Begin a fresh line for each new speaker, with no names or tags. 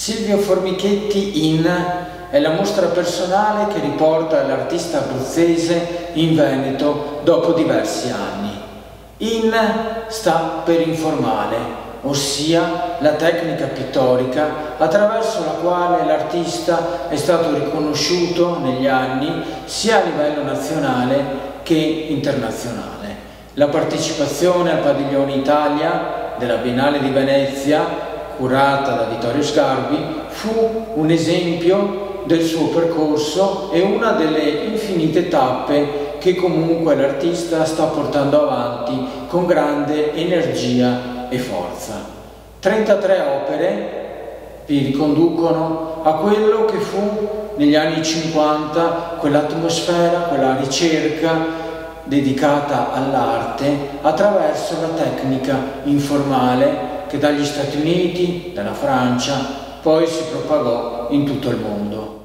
Silvio Formichetti in è la mostra personale che riporta l'artista abruzzese in Veneto dopo diversi anni. In sta per informale, ossia la tecnica pittorica attraverso la quale l'artista è stato riconosciuto negli anni sia a livello nazionale che internazionale. La partecipazione al Padiglione Italia della Biennale di Venezia curata da Vittorio Sgarbi, fu un esempio del suo percorso e una delle infinite tappe che comunque l'artista sta portando avanti con grande energia e forza. 33 opere vi riconducono a quello che fu negli anni 50 quell'atmosfera, quella ricerca dedicata all'arte attraverso la tecnica informale che dagli Stati Uniti, dalla Francia, poi si propagò in tutto il mondo.